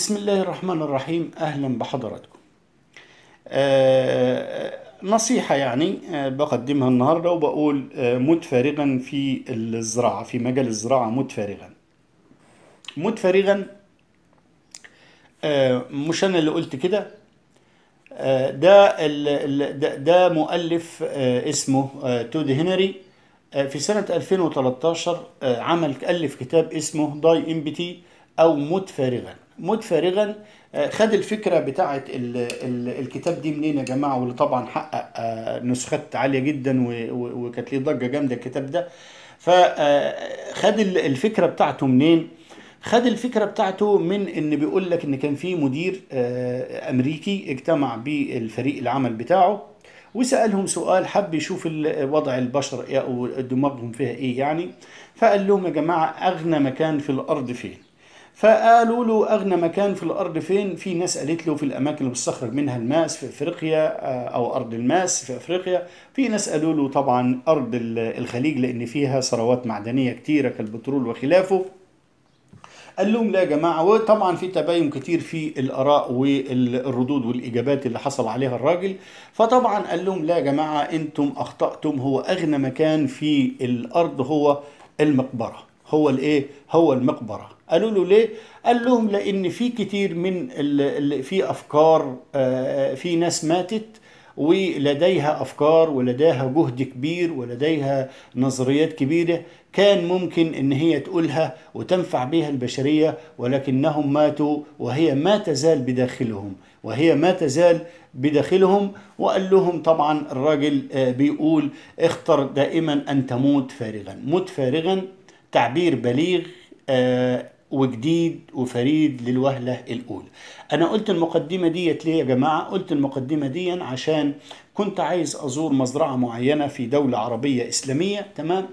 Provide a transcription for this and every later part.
بسم الله الرحمن الرحيم. أهلا بحضراتكم. آه، نصيحة يعني آه، بقدمها النهاردة وبقول آه، مت فارغا في الزراعة في مجال الزراعة مت فارغا مت فارغا مش أنا اللي قلت كده. ده ده- مؤلف اسمه تودي هنري. في سنة 2013 آه، عمل ألف كتاب اسمه داي امبتي أو موت فارغا موت فارغا آه، خد الفكرة بتاعت ال- ال- الكتاب دي منين يا جماعة؟ واللي طبعا حقق آه، نسخات عالية جدا وكانت ليه ضجة جامدة الكتاب ده. فخد الفكرة بتاعته منين؟ خد الفكرة بتاعته من إن بيقول لك إن كان في مدير آه، أمريكي اجتمع بالفريق العمل بتاعه وسألهم سؤال حب يشوف وضع البشر إيه أو دماغهم فيها إيه يعني؟ فقال لهم يا جماعة أغنى مكان في الأرض فين؟ فقالوا له أغنى مكان في الأرض فين؟ في ناس قالت له في الأماكن اللي بيستخرج منها الماس في أفريقيا آه، أو أرض الماس في أفريقيا. في ناس قالوا له طبعا أرض ال- الخليج لأن فيها ثروات معدنية كتيرة كالبترول وخلافه. قال لهم لا يا جماعة وطبعا في تباين كتير في الآراء والردود والإجابات اللي حصل عليها الراجل. فطبعا قال لهم لا يا جماعة أنتم أخطأتم. هو أغنى مكان في الأرض هو المقبرة. هو الإيه؟ هو المقبرة. قالوا له ليه؟ قال لهم لأن في كتير من في أفكار آه، في ناس ماتت ولديها أفكار ولديها جهد كبير ولديها نظريات كبيرة كان ممكن إن هي تقولها وتنفع بها البشرية ولكنهم ماتوا وهي ما تزال بداخلهم وهي ما تزال بداخلهم. وقال لهم طبعا الراجل آه، بيقول اختر دائما أن تموت فارغا. موت فارغا تعبير بليغ آه، وجديد وفريد للوهلة الأولى. أنا قلت المقدمة ديت ليه يا جماعة؟ قلت المقدمة دي عشان كنت عايز أزور مزرعة معينة في دولة عربية إسلامية تمام؟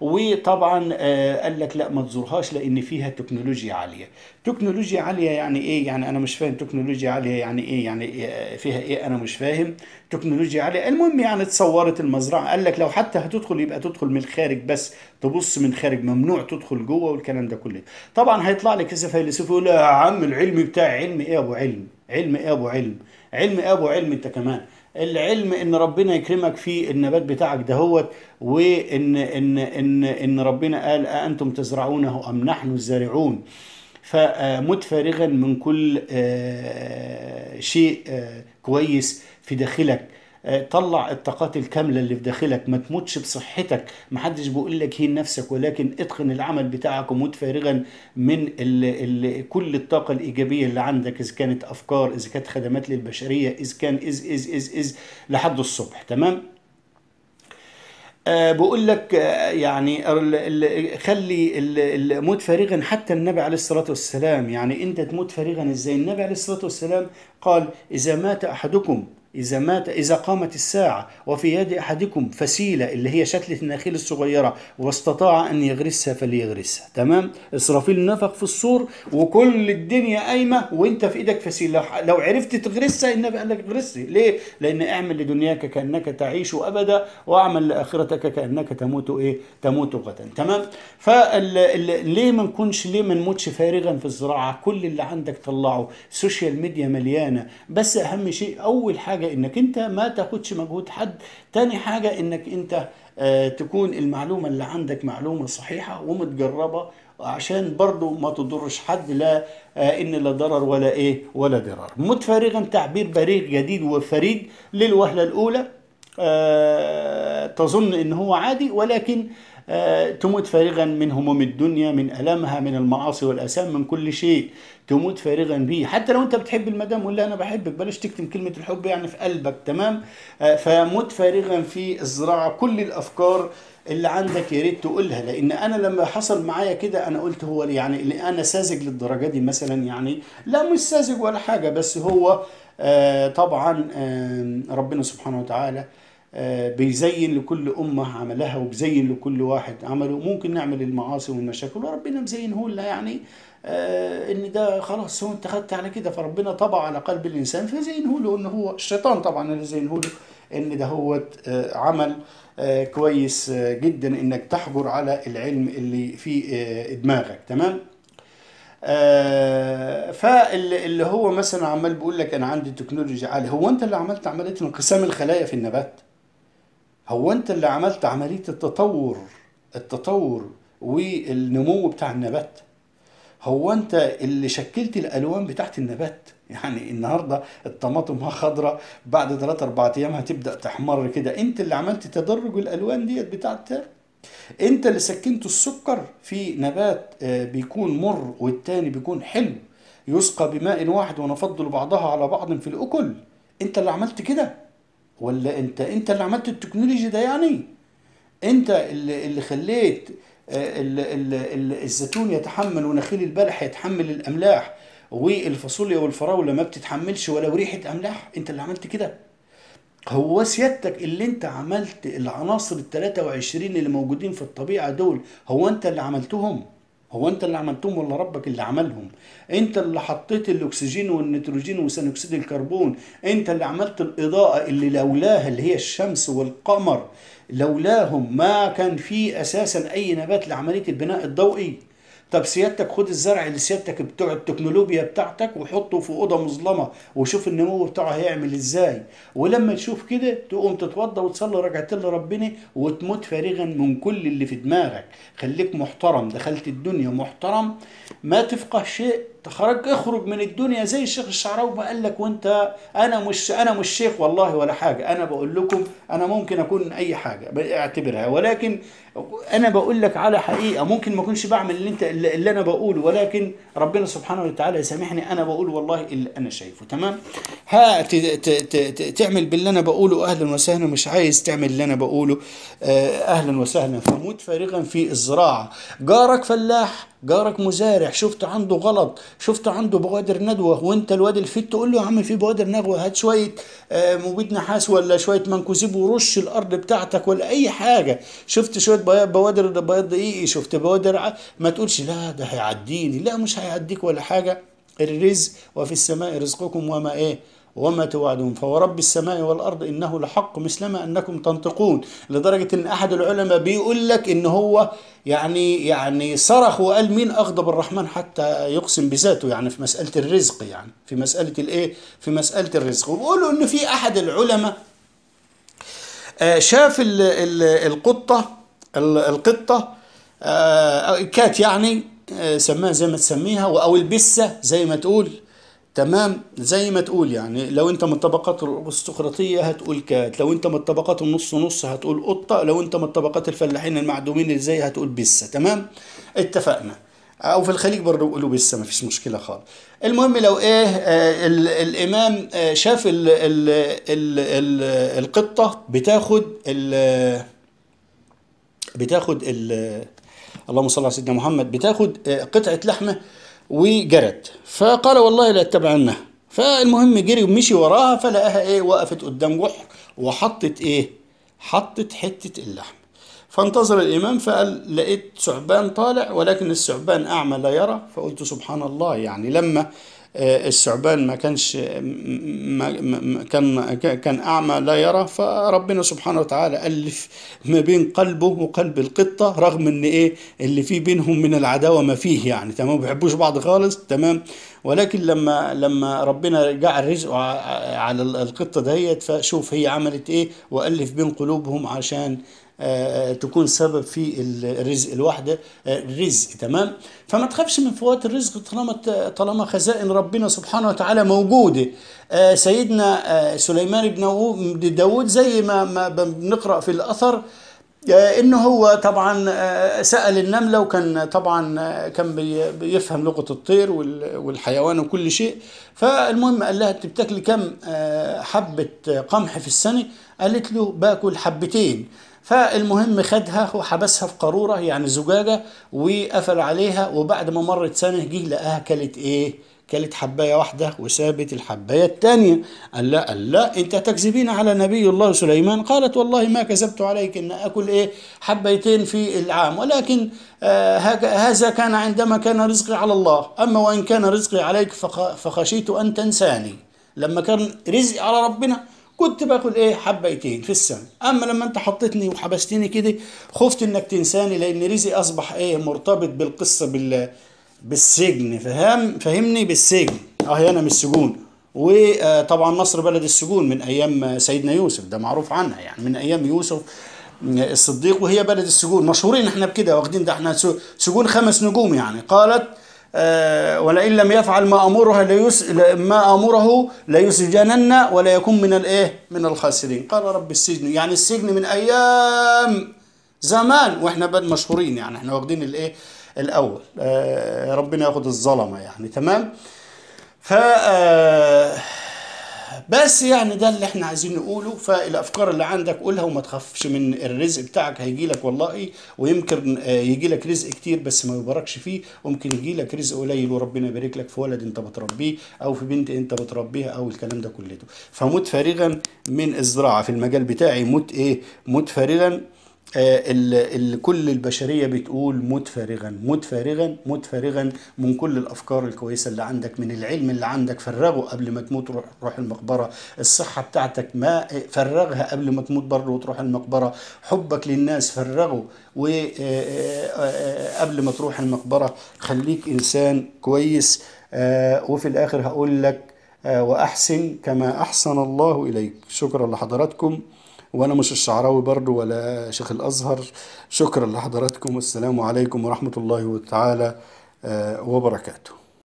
وطبعا آه، قال لك لا ما تزورهاش لأن فيها تكنولوجيا عالية. تكنولوجيا عالية يعني إيه؟ يعني أنا مش فاهم تكنولوجيا عالية يعني إيه؟ يعني آه، فيها إيه؟ أنا مش فاهم. تكنولوجيا عالية. المهم يعني اتصورت المزرعة. قال لك لو حتى هتدخل يبقى تدخل من الخارج بس تبص من خارج ممنوع تدخل جوه والكلام ده كله. طبعا هيطلع لك كذا فيلسوف يقول يا عم العلم بتاعي علم إيه أبو علم؟ علم إيه أبو علم؟ علم إيه أبو علم أنت كمان؟ العلم إن ربنا يكرمك في النبات بتاعك دهوت وإن إن إن إن ربنا قال أأنتم تزرعونه أم نحن الزارعون. فمت فارغا من كل آه، شيء آه، كويس في داخلك. طلع الطاقات الكاملة اللي في داخلك ما تموتش بصحتك ما حدش بيقول لك هين نفسك ولكن اتقن العمل بتاعك وموت فارغا من ال ال كل الطاقة الإيجابية اللي عندك إذا كانت أفكار إذا كانت خدمات للبشرية إذا كان إز إز إز إز لحد الصبح تمام؟ آه بقول لك آه يعني خلي ال- الموت فارغا حتى النبي عليه الصلاة والسلام يعني أنت تموت فارغا إزاي؟ النبي عليه الصلاة والسلام قال إذا مات أحدكم إذا مات إذا قامت الساعة وفي يد أحدكم فسيلة اللي هي شتلة النخيل الصغيرة واستطاع أن يغرسها فليغرسها. تمام؟ إسرافيل نفخ في الصور وكل الدنيا قايمة وأنت في إيدك فسيلة. لو- عرفت تغرسها النبي قال لك اغرسها ليه؟ لأن اعمل لدنياك كأنك تعيش أبدا وأعمل لآخرتك كأنك تموت إيه؟ تموت غدا. تمام؟ فليه ما نكونش ليه ما نموتش فارغا في الزراعة؟ كل اللي عندك طلعه. ال social media مليانة. بس أهم شيء أول حاجة إنك أنت ما تاخدش مجهود حد. تاني حاجة إنك أنت آه، تكون المعلومة اللي عندك معلومة صحيحة ومتجربة عشان برضو ما تضرش حد لا آه، إن لا ضرر ولا إيه ولا ضرر. موت فارغا تعبير بليغ جديد وفريد للوهلة الأولى. آه، تظن إن هو عادي ولكن تموت فارغا من هموم الدنيا من ألمها من المعاصي والأسام من كل شيء. تموت فارغا به. حتى لو أنت بتحب المدام ولا أنا بحبك بلاش تكتم كلمة الحب يعني في قلبك تمام؟ آه، فموت فارغا في الزراعة. كل الأفكار اللي عندك يا ريت تقولها لأن أنا لما حصل معايا كده أنا قلت هو يعني اللي أنا ساذج للدرجة دي مثلا يعني. لا مش ساذج ولا حاجة بس هو آه طبعا آه ربنا سبحانه وتعالى آه بيزين لكل أمة عملها وبيزين لكل واحد عمله. ممكن نعمل المعاصي والمشاكل وربنا مزينه لنا يعني آه إن ده خلاص هو انت خدت على كده فربنا طبع على قلب الإنسان فزينه له ان هو الشيطان طبعا اللي زينه له إن ده هو آه عمل آه كويس جدا إنك تحجر على العلم اللي في دماغك. تمام؟ آه، فاللي هو مثلا عمال بيقول لك أنا عندي تكنولوجيا عالية. هو أنت اللي عملت عمليه انقسام الخلايا في النبات؟ هو أنت اللي عملت عملية التطور التطور والنمو بتاع النبات. هو أنت اللي شكلت الألوان بتاعت النبات. يعني النهارده الطماطم خضراء بعد 3 4 أيام هتبدأ تحمر كده. أنت اللي عملت تدرج الألوان ديت بتاعت أنت اللي سكنت السكر في نبات آه، بيكون مر والتاني بيكون حلو. يسقى بماء واحد ونفضل بعضها على بعض في الأكل. أنت اللي عملت كده. ولا انت انت اللي عملت التكنولوجي ده يعني؟ انت اللي, اللي خليت آه، ال- ال- ال- الزيتون يتحمل ونخيل البلح يتحمل الأملاح والفاصوليا والفراولة ما بتتحملش ولو ريحه أملاح؟ انت اللي عملت كده. هو سيادتك اللي انت عملت العناصر ال 23 اللي موجودين في الطبيعة دول هو انت اللي عملتهم؟ هو انت اللي عملتهم ولا ربك اللي عملهم؟ انت اللي حطيت الأكسجين والنيتروجين وثاني أكسيد الكربون. انت اللي عملت الإضاءة اللي لولاها اللي هي الشمس والقمر. لولاهم ما كان في أساسا أي نبات لعملية البناء الضوئي. طب سيادتك خد الزرع اللي سيادتك بتوع التكنولوجيا بتاعتك وحطه في أوضة مظلمة وشوف النمو بتاعه هيعمل إزاي. ولما تشوف كده تقوم تتوضى وتصلي ركعتين لربنا وتموت فارغا من كل اللي في دماغك. خليك محترم دخلت الدنيا محترم. ما تفقه شيء تخرج اخرج من الدنيا زي الشيخ الشعراوي قال لك وانت أنا مش أنا مش شيخ والله ولا حاجة. أنا بقول لكم أنا ممكن أكون أي حاجة أعتبرها. ولكن أنا بقول لك على حقيقة ممكن ما أكونش بعمل اللي أنت اللي أنا بقوله ولكن ربنا سبحانه وتعالى يسامحني أنا بقول والله اللي أنا شايفه. تمام؟ ها تعمل باللي أنا بقوله أهلا وسهلا. مش عايز تعمل اللي أنا بقوله. آه، أهلا وسهلا. فموت فارغا في الزراعة. جارك فلاح. جارك مزارع شفت عنده غلط شفت عنده بوادر ندوة وانت الواد الفت تقول له يا عم في بوادر ندوة هات شوية آه، مبيد نحاس ولا شوية منكوسيب ورش الأرض بتاعتك ولا أي حاجة. شفت شوية بوادر بياض دقيقي شفت بوادر ما تقولش لا ده هيعديني لا مش هيعديك ولا حاجة. الرزق وفي السماء رزقكم وما إيه وما توعدون. فورب السماء والأرض إنه لحق مثلما أنكم تنطقون. لدرجة إن أحد العلماء بيقول لك إن هو يعني يعني صرخ وقال مين أغضب الرحمن حتى يقسم بذاته يعني في مسألة الرزق يعني في مسألة الإيه؟ في مسألة الرزق. وبيقولوا إن في أحد العلماء آه، شاف ال- ال- القطة ال- القطة آه، كات يعني آه، سماها زي ما تسميها أو البسة زي ما تقول. تمام؟ زي ما تقول يعني لو انت من الطبقات الارستقراطية هتقول كات لو انت من الطبقات النص نص هتقول قطة لو انت من الطبقات الفلاحين المعدومين زي هتقول بسة؟ تمام؟ اتفقنا. أو في الخليج برضه بيقولوا بسة مفيش مشكلة خالص. المهم لو إيه آه ال الامام آه شاف ال ال ال ال القطة بتاخد ال بتاخد ال اللهم صل على سيدنا محمد بتاخد آه، قطعة لحمة وجرت فقال والله لا اتبعنها فالمهم جري ومشي وراها فلقاها إيه وقفت قدام جحر وحطت إيه حطت حتة اللحم. فانتظر الإمام فقال لقيت ثعبان طالع ولكن الثعبان أعمى لا يرى. فقلت سبحان الله يعني لما الثعبان ما كانش ما كان كان أعمى لا يرى فربنا سبحانه وتعالى ألف ما بين قلبه وقلب القطة رغم إن إيه اللي في بينهم من العداوة ما فيه يعني تمام؟ ما بيحبوش بعض خالص تمام؟ ولكن لما لما ربنا جعل رزقه على القطة دهيت فشوف هي عملت إيه وألف بين قلوبهم عشان آه، تكون سبب في الرزق الواحدة الرزق تمام؟ فما تخافش من فوات الرزق طالما طالما خزائن ربنا سبحانه وتعالى موجودة. آه، سيدنا آه، سليمان بن داود زي ما بنقرأ في الأثر إنه هو طبعا آه، سأل النملة وكان طبعا آه، كان بي- بيفهم لغة الطير وال- والحيوان وكل شيء. فالمهم قال لها أنت بتاكلي كم آه، حبة قمح في السنة؟ قالت له باكل حبتين. فالمهم خدها وحبسها في قارورة يعني زجاجة وقفل عليها وبعد ما مرت سنة جه لقاها كلت إيه؟ كلت حباية واحدة وسابت الحباية الثانية. قال لا قال لا انت تكذبين على نبي الله سليمان. قالت والله ما كذبت عليك إن أكل إيه حبيتين في العام. ولكن آه هذا كان عندما كان رزقي على الله. أما وإن كان رزقي عليك فخ- فخشيت أن تنساني. لما كان رزقي على ربنا كنت باكل إيه حبيتين في السنة. أما لما انت حطيتني وحبستني كده خفت إنك تنساني لأن رزقي أصبح إيه مرتبط بالقصة بال بالسجن. فهم فهمني بالسجن. آه أنا من السجون. وطبعا مصر بلد السجون من أيام سيدنا يوسف. ده معروف عنها يعني. من أيام يوسف الصديق وهي بلد السجون. مشهورين إحنا بكده واخدين ده إحنا سجون خمس نجوم يعني. قالت آه، ولئن لم يفعل ما أمره ليس ما أمره ليسجنن ولا يكون من الايه من الخاسرين. قال رب السجن. يعني السجن من أيام زمان. وإحنا بل مشهورين يعني. إحنا واخدين الايه الأول. آه، ربنا ياخد الظلمة يعني تمام؟ ف آه، بس يعني ده اللي إحنا عايزين نقوله. فالأفكار اللي عندك قولها وما تخافش من الرزق بتاعك هيجي لك والله ويمكن آه، يجي لك رزق كتير بس ما يباركش فيه. وممكن يجي لك رزق قليل وربنا يبارك لك في ولد انت بتربيه أو في بنت انت بتربيها أو الكلام ده كله. فمت فارغا من الزراعة. في المجال بتاعي مت إيه؟ مت فارغا آه، ال ال كل البشرية بتقول مت فارغا مت فارغا مت فارغا من كل الأفكار الكويسة اللي عندك من العلم اللي عندك. فرغه قبل ما تموت روح, روح المقبرة. الصحة بتاعتك ما فرغها قبل ما تموت برضه وتروح المقبرة. حبك للناس فرغه وقبل ما تروح المقبرة. خليك إنسان كويس. آه، وفي الآخر هقول لك آه، وأحسن كما أحسن الله إليك. شكرا لحضراتكم. وأنا مش الشعراوي برضو ولا شيخ الأزهر. شكرا لحضراتكم. والسلام عليكم ورحمة الله تعالى آه، وبركاته.